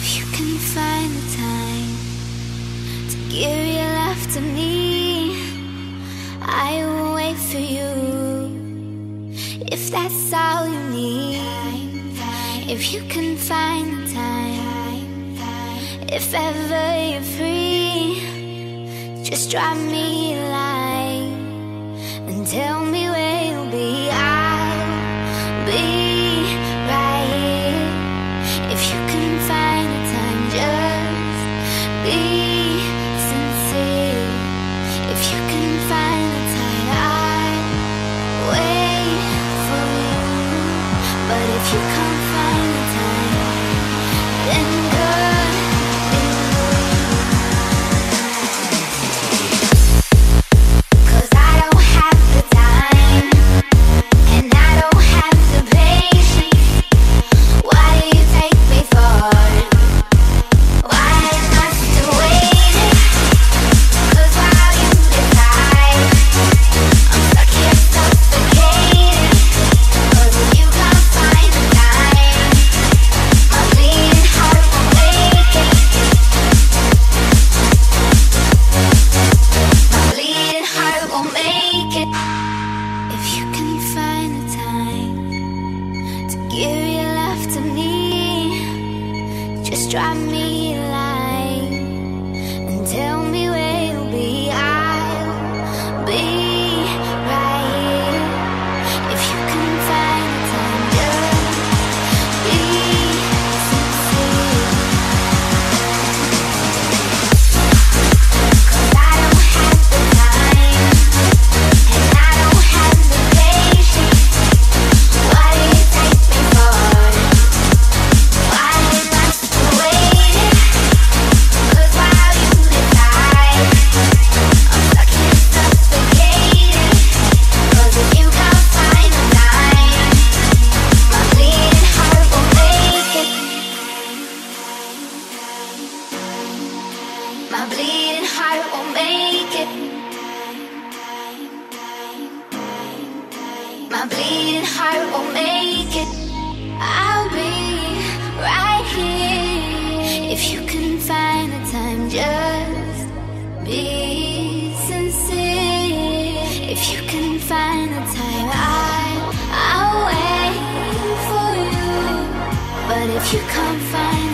If you can find the time to give your love to me, I will wait for you. If that's all you need, if you can find the time, if ever you're free, just drop me a line and tell But if you can't Drop me My bleeding heart will make it. My bleeding heart will make it. I'll be right here. If you can find the time, just be sincere. If you can find the time, I, I'll wait for you. But if you can't find